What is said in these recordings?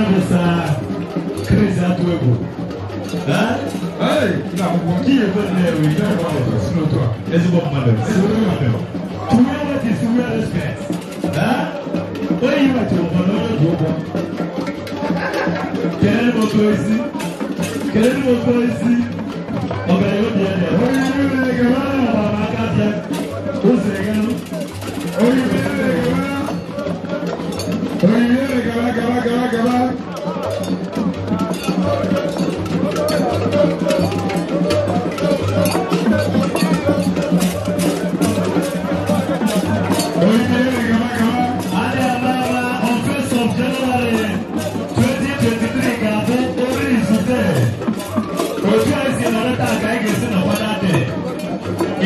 Mr. Chris Atwebo. Kí yẹ fẹ́ lẹ ẹ̀rọ ìjọba wa lọ sí lọ́tọ̀ à? Ẹ ti bọ̀ mọ̀ lọ, ẹ ti bọ̀ mọ̀ lọ. To wear what is to wear respect. Ó yí wà tó mọ̀ lọ́wọ́ tó bọ̀. Kẹ̀lẹ́ ni mo sọ yìí sí. Kẹ̀lẹ́ ni mo sọ yìí sí. Ọ̀gá yóò di ẹ̀dẹ̀. Ó yẹ kí wọ́n yẹ wọ́n yà bàbá akájẹ. Ó sì ẹ̀yẹ́ lọ. Ó yẹ kí wọ́n yẹ wọ́n yà. Ó yẹ kí wọ́n yẹ wọ́n yà. Rochelle is in another t o m e like you said, about that day.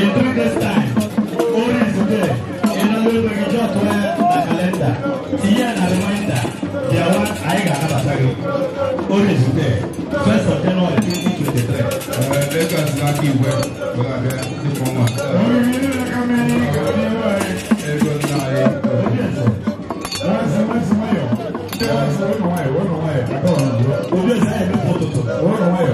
In o three days' time, all is there. In a little bit, you have to have a calendar. Here and a reminder, they are one I got a battery. All is there. First of January, 2023. Uh, let us lucky well. We are there to come on. Obi ẹsẹ ayẹ mi pọ tuntun.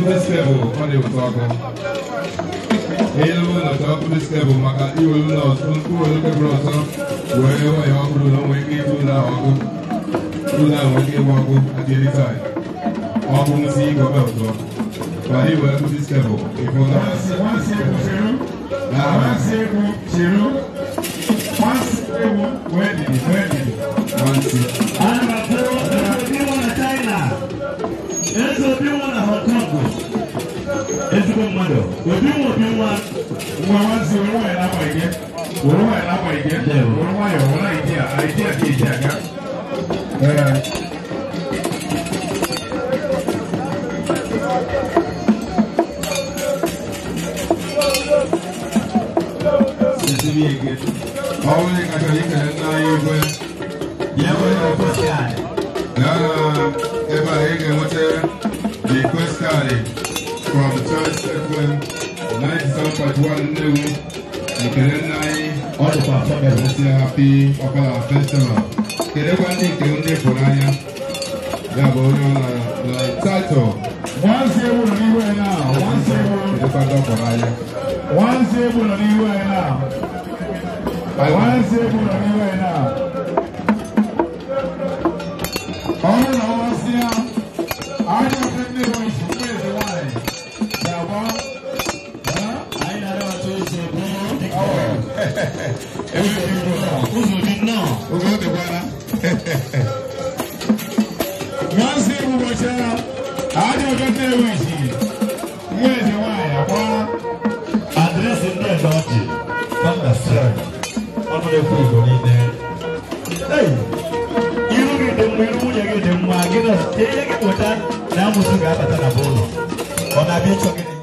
obosike bụ ọ dị ụtọ ọkụ enyelụlụ nọcha obosike bụ maka iwelu na ọtụ mkpụrụ olukebụrụ ọtọ wee nwe ya ọhụrụ na onwe ike ịbụ na ọkụ ụlọ ahụ nwoke ịgba ọkụ adịrịta I bụ nsị ịgọba ụtọ ma ị wee obosike bụ ịbụ na Nansi egwu chiru, nwansi egwu wedidi wedidi, nwansi. lọ. òbí wò bí wa wọn wá sí owó ẹ̀ lápá ìjẹ́ owó ẹ̀ lápá ìjẹ́ owó ayọ̀ wọn náà ìdí àìdí àti ìdí àga. Ọwọ́ ní kàtà yìí kẹ̀lẹ́ ńlá yóò gbẹ́. Yẹ́n wọ́n yóò gbọ́ sí àná. Yàrá ẹ bá yẹ kẹ́ wọ́n tẹ́ request card from church. Adwanu, Ekelenai, all the pastor that was here happy, Okala Festival. Kedewani One table on you right now, one table. Kedewani Funaya. One on you right now. Hey, you Who's the now? ụzọ dị nnọọ oge ọ dịkwara masị ebubọcha aja ọkọta ewezi nwa eze nwaanyị akwara you. ndị eze ọjị fanda srek ọnụ na-ekwu igbo niile iru gị dị mma iru nwunye gị dị mma you na ihe gị You na amụsụ ga You na be ụlọ ọ na-abịa ịchọ gị